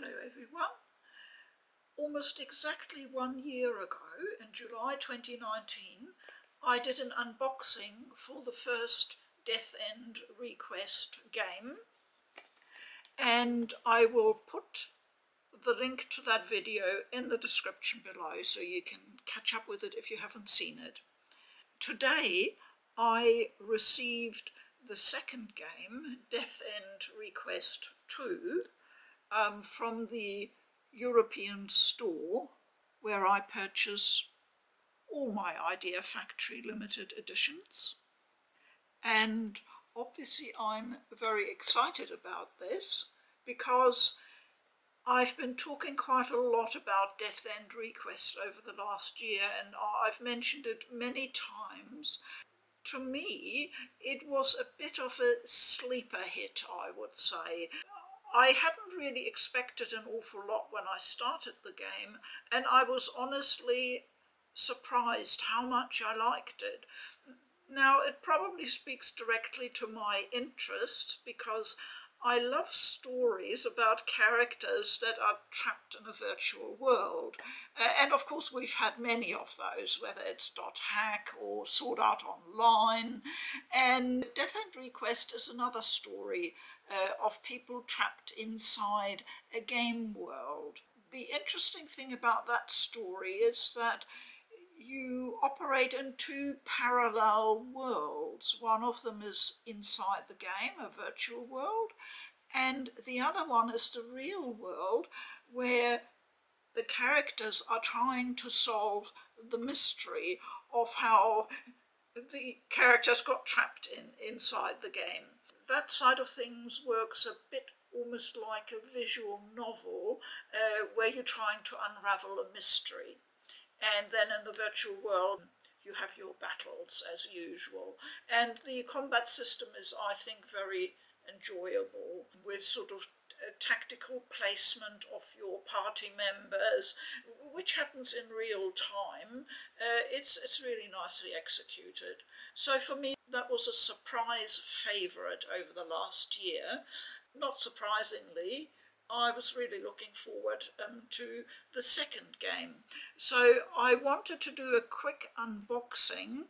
Hello everyone. Almost exactly one year ago, in July 2019, I did an unboxing for the first Death end re;Quest game and I will put the link to that video in the description below so you can catch up with it if you haven't seen it. Today I received the second game, Death end re;Quest 2, um, from the European store where I purchase all my Idea Factory limited editions. And obviously I'm very excited about this because I've been talking quite a lot about Death end re;Quest over the last year and I've mentioned it many times. To me, it was a bit of a sleeper hit, I would say. I hadn't really expected an awful lot when I started the game, and I was honestly surprised how much I liked it. Now, it probably speaks directly to my interests because I love stories about characters that are trapped in a virtual world. And of course, we've had many of those, whether it's Dot Hack or Sword Art Online. And Death end re;Quest is another story uh, of people trapped inside a game world. The interesting thing about that story is that you operate in two parallel worlds. One of them is inside the game, a virtual world, and the other one is the real world where the characters are trying to solve the mystery of how the characters got trapped in inside the game that side of things works a bit almost like a visual novel uh, where you're trying to unravel a mystery. And then in the virtual world, you have your battles as usual. And the combat system is, I think, very enjoyable with sort of tactical placement of your party members, which happens in real time. Uh, it's, it's really nicely executed. So for me, that was a surprise favourite over the last year. Not surprisingly, I was really looking forward um, to the second game. So I wanted to do a quick unboxing.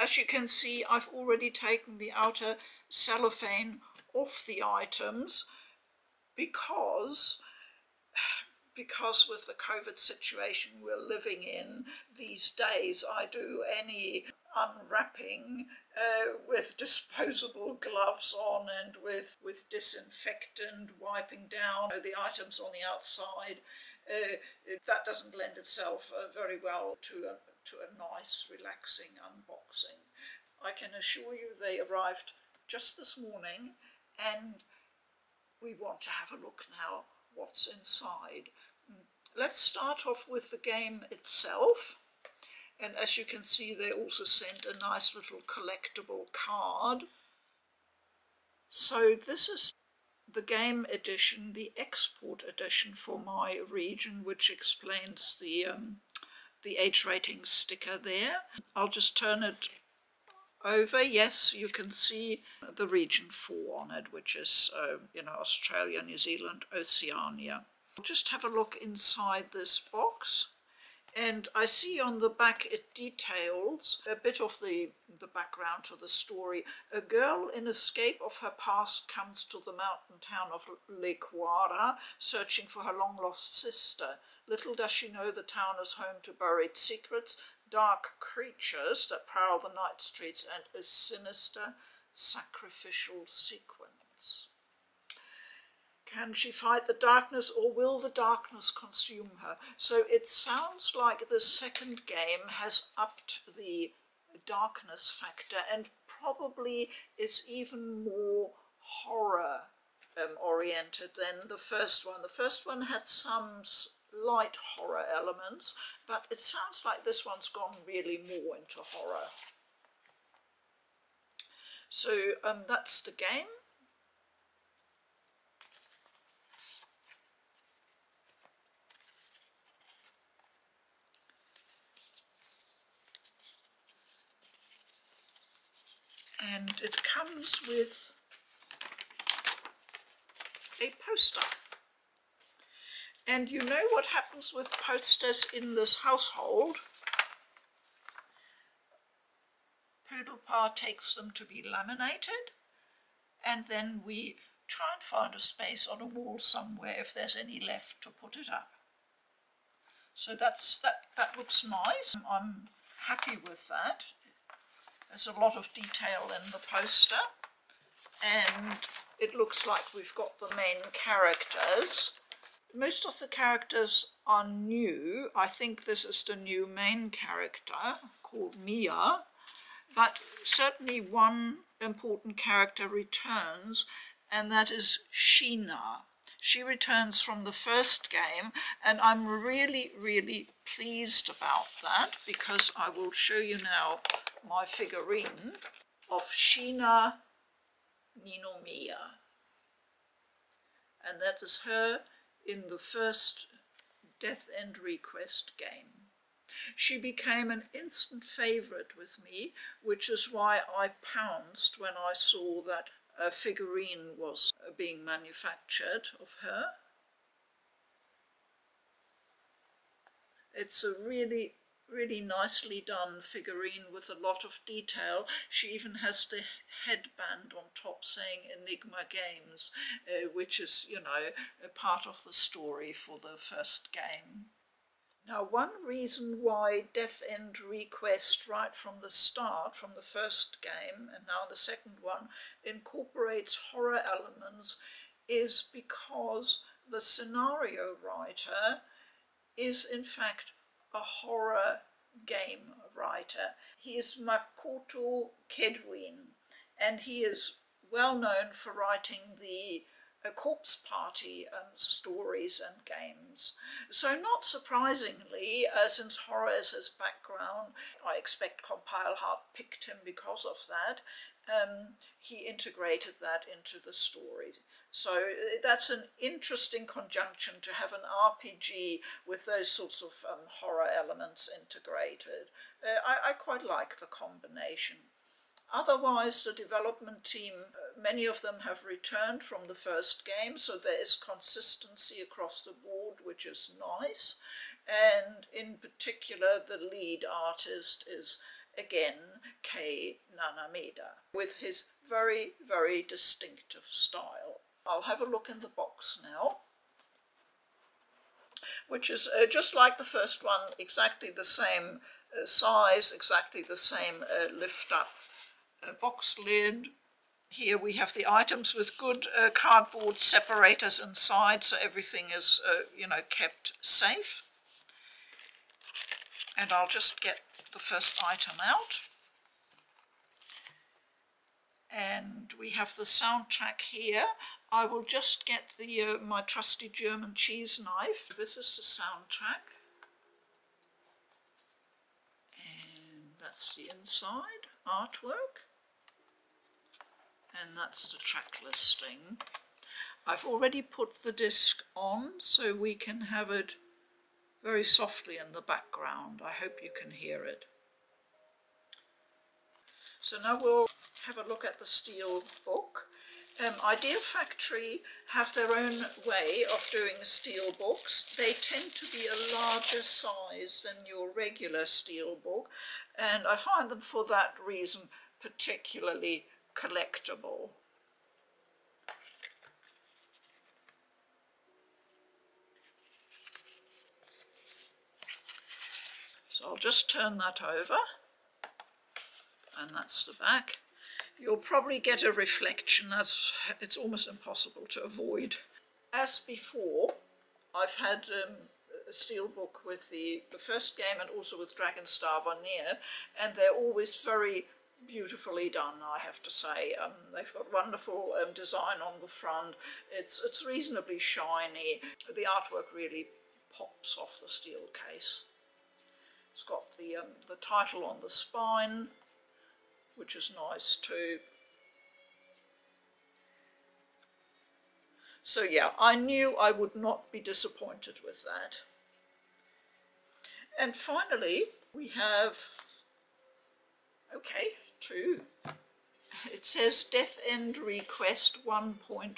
As you can see, I've already taken the outer cellophane off the items because because with the COVID situation we're living in these days, I do any unwrapping uh, with disposable gloves on and with, with disinfectant wiping down the items on the outside. Uh, that doesn't lend itself uh, very well to a, to a nice, relaxing unboxing. I can assure you they arrived just this morning and we want to have a look now what's inside. Mm. Let's start off with the game itself. And as you can see, they also sent a nice little collectible card. So this is the game edition, the export edition for my region, which explains the um, the age rating sticker there. I'll just turn it over, yes, you can see the region 4 on it, which is, uh, you know, Australia, New Zealand, Oceania. Just have a look inside this box. And I see on the back it details a bit of the, the background to the story. A girl in escape of her past comes to the mountain town of Le Choara, searching for her long-lost sister. Little does she know the town is home to buried secrets, dark creatures that prowl the night streets, and a sinister sacrificial sequence. Can she fight the darkness or will the darkness consume her? So it sounds like the second game has upped the darkness factor and probably is even more horror um, oriented than the first one. The first one had some light horror elements, but it sounds like this one's gone really more into horror. So um, that's the game. And it comes with a poster. And you know what happens with posters in this household? Poodle takes them to be laminated and then we try and find a space on a wall somewhere if there's any left to put it up. So that's that that looks nice. I'm happy with that. There's a lot of detail in the poster and it looks like we've got the main characters. Most of the characters are new. I think this is the new main character called Mia, but certainly one important character returns and that is Shina. She returns from the first game, and I'm really, really pleased about that because I will show you now my figurine of Shina Ninomiya. And that is her in the first Death end re;Quest game. She became an instant favourite with me, which is why I pounced when I saw that a figurine was being manufactured of her. It's a really, really nicely done figurine with a lot of detail. She even has the headband on top saying Enigma Games, uh, which is, you know, a part of the story for the first game. Now, one reason why Death end re;Quest, right from the start, from the first game and now the second one, incorporates horror elements is because the scenario writer is in fact a horror game writer. He is Makoto Kedouin, and he is well known for writing the corpse party um, stories and games. So not surprisingly, uh, since horror is his background, I expect Compile Heart picked him because of that. Um, he integrated that into the story. So uh, that's an interesting conjunction to have an RPG with those sorts of um, horror elements integrated. Uh, I, I quite like the combination. Otherwise, the development team, uh, many of them have returned from the first game, so there is consistency across the board, which is nice. And in particular, the lead artist is again K. Nanameda, with his very, very distinctive style. I'll have a look in the box now which is uh, just like the first one, exactly the same uh, size, exactly the same uh, lift up a box lid. Here we have the items with good uh, cardboard separators inside so everything is, uh, you know, kept safe. And I'll just get the first item out. And we have the soundtrack here. I will just get the uh, my trusty German cheese knife. This is the soundtrack. And that's the inside artwork and that's the track listing. I've already put the disc on so we can have it very softly in the background. I hope you can hear it. So now we'll have a look at the steel book. Um, Idea Factory have their own way of doing steel books. They tend to be a larger size than your regular steel book and I find them for that reason particularly collectible. So I'll just turn that over and that's the back. You'll probably get a reflection, that's it's almost impossible to avoid. As before, I've had um, a steelbook with the, the first game and also with Dragon Dragonstar Vanir, and they're always very beautifully done, I have to say. Um, they've got wonderful um, design on the front. It's, it's reasonably shiny. The artwork really pops off the steel case. It's got the, um, the title on the spine, which is nice too. So yeah, I knew I would not be disappointed with that. And finally, we have, okay, True. It says Death end re;Quest 1.5.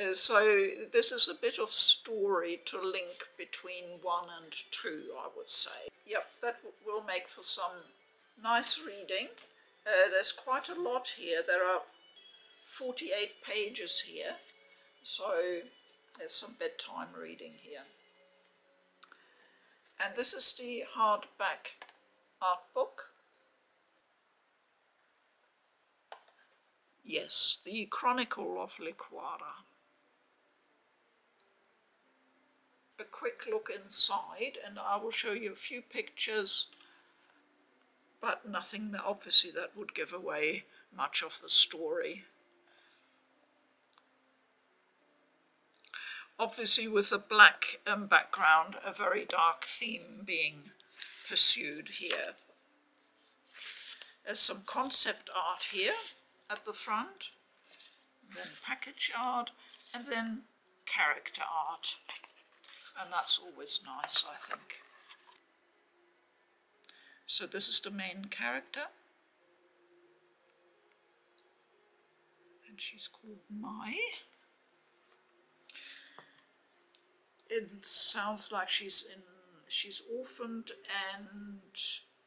Uh, so this is a bit of story to link between one and two, I would say. Yep, that will make for some nice reading. Uh, there's quite a lot here. There are 48 pages here, so there's some bedtime reading here. And this is the hardback art book. Yes, the Chronicle of Le Choara. A quick look inside and I will show you a few pictures but nothing that obviously that would give away much of the story. Obviously with the black um, background, a very dark theme being pursued here. There's some concept art here at the front, then package art, and then character art. And that's always nice, I think. So this is the main character. And she's called Mai. It sounds like she's in she's orphaned and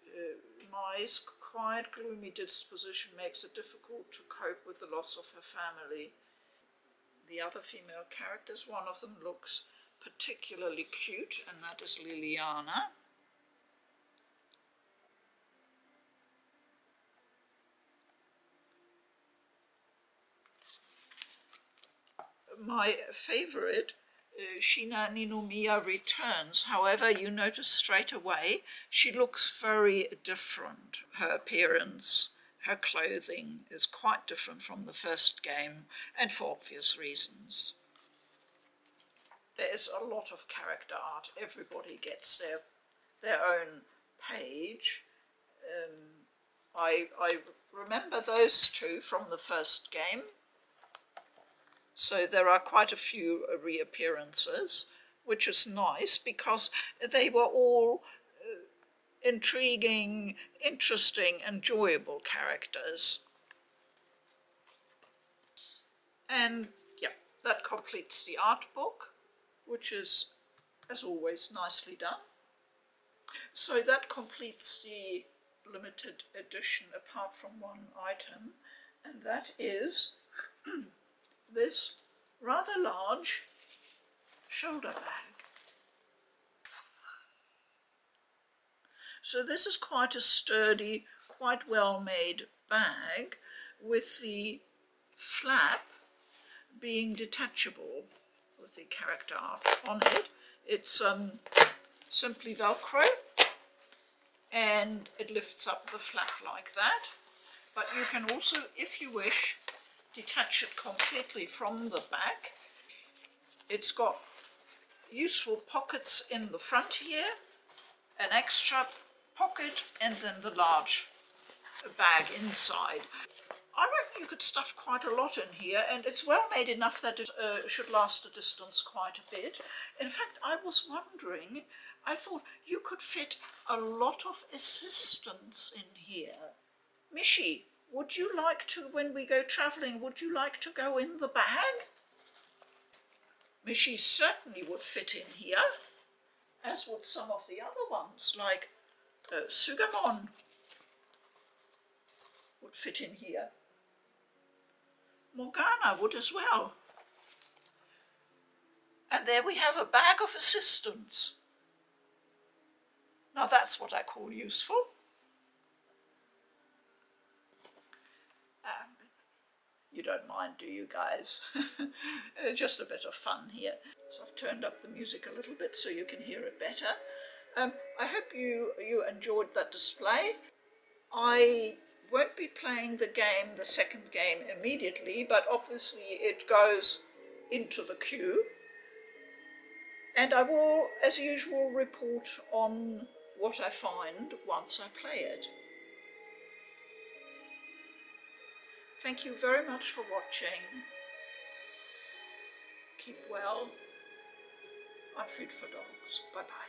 uh, Mai's quiet, gloomy disposition makes it difficult to cope with the loss of her family. The other female characters, one of them looks particularly cute, and that is Liliana. my favorite, uh, Shina Ninomiya returns. However, you notice straight away she looks very different. Her appearance, her clothing is quite different from the first game, and for obvious reasons. There's a lot of character art. Everybody gets their their own page. Um, I, I remember those two from the first game. So there are quite a few uh, reappearances, which is nice because they were all uh, intriguing, interesting, enjoyable characters. And yeah, that completes the art book, which is, as always, nicely done. So that completes the limited edition apart from one item, and that is this rather large shoulder bag. So this is quite a sturdy, quite well made bag with the flap being detachable with the character art on it. It's um, simply Velcro and it lifts up the flap like that. But you can also, if you wish, detach it completely from the back. It's got useful pockets in the front here, an extra pocket and then the large bag inside. I reckon you could stuff quite a lot in here and it's well made enough that it uh, should last a distance quite a bit. In fact, I was wondering, I thought you could fit a lot of assistance in here. Mishi, would you like to, when we go travelling, would you like to go in the bag? She certainly would fit in here, as would some of the other ones, like uh, Sugamon would fit in here. Morgana would as well. And there we have a bag of assistants. Now that's what I call useful. You don't mind, do you guys? Uh, just a bit of fun here. So I've turned up the music a little bit so you can hear it better. Um, I hope you, you enjoyed that display. I won't be playing the game, the second game, immediately, but obviously it goes into the queue. And I will, as usual, report on what I find once I play it. Thank you very much for watching. Keep well. I'm Food for Dogs. Bye bye.